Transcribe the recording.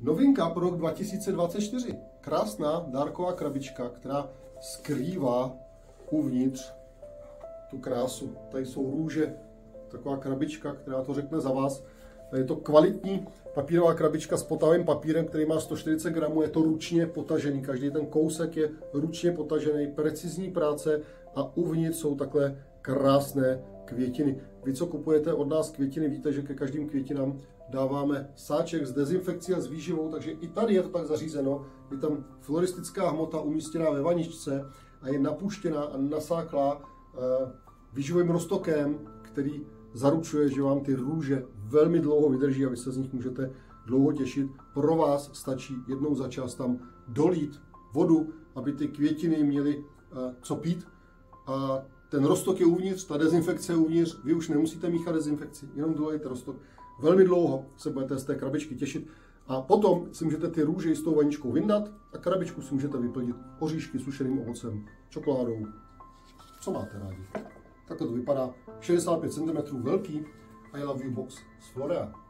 Novinka pro rok 2024. Krásná dárková krabička, která skrývá uvnitř tu krásu. Tady jsou růže, taková krabička, která to řekne za vás. Je to kvalitní papírová krabička s potavým papírem, který má 140 gramů. Je to ručně potažený. Každý ten kousek je ručně potažený. Precizní práce a uvnitř jsou takhle krásné květiny. Vy, co kupujete od nás květiny, víte, že ke každým květinám dáváme sáček s dezinfekcí a s výživou, takže i tady je to tak zařízeno. Je tam floristická hmota umístěná ve vaničce a je napuštěná a nasáklá eh, výživovým roztokem, který zaručuje, že vám ty růže velmi dlouho vydrží a vy se z nich můžete dlouho těšit. Pro vás stačí jednou za čas tam dolít vodu, aby ty květiny měly eh, co pít a ten rostok je uvnitř, ta dezinfekce je uvnitř, vy už nemusíte míchat dezinfekci, jenom dolejte rostok. Velmi dlouho se budete z té krabičky těšit a potom si můžete ty růže s tou vaničkou vyndat a krabičku si můžete vyplnit oříšky, sušeným ovocem, čokoládou. Co máte rádi? Takhle to vypadá. 65 cm velký I love you box z Florea.